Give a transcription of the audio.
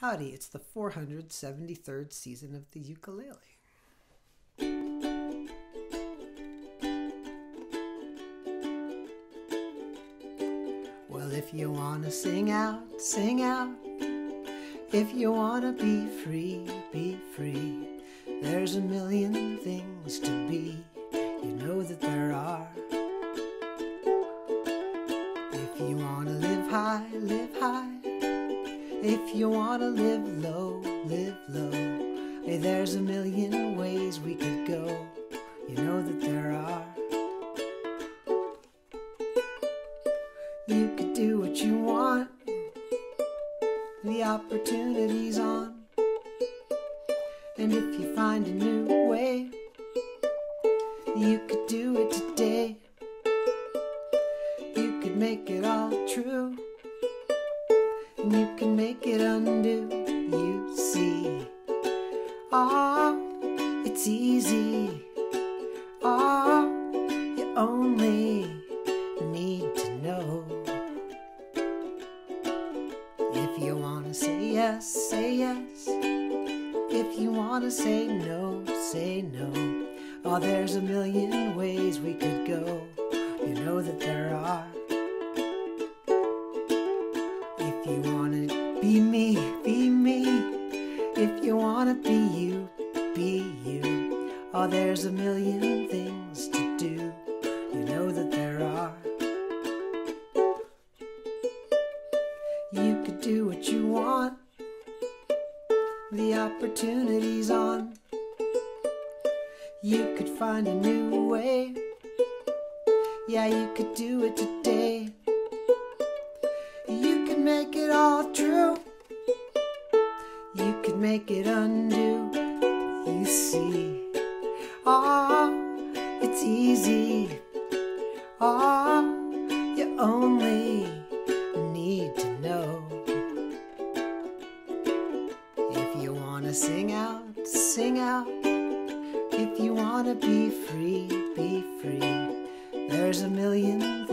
Howdy, it's the 473rd season of the ukulele. Well, if you want to sing out, sing out. If you want to be free, be free. There's a million things to be. You know that there are. If you want to live high, live high. If you want to live low, live low. Hey, there's a million ways we could go. You know that there are. You could do what you want. The opportunity's on. And if you find a new way, you could do it today. You could make it all true. And you can make it undo. You see. Ah, it's easy. Ah, you only need to know. If you wanna say yes, say yes. If you wanna say no, say no. Oh, there's a million ways we could go. You know that there are. If you wanna be me, be me. If you wanna be you, be you. Oh, there's a million things to do. You know that there are. You could do what you want. The opportunity's on. You could find a new way. Yeah, you could do it today. Make it all true. You could make it undo. You see. Ah, it's easy. Ah, you only need to know. If you wanna sing out, sing out. If you wanna be free, be free. There's a million